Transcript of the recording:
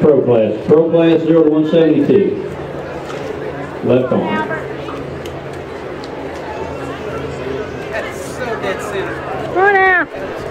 pro class. Pro class 0 to 172. Left arm. That is so dead center. Go down.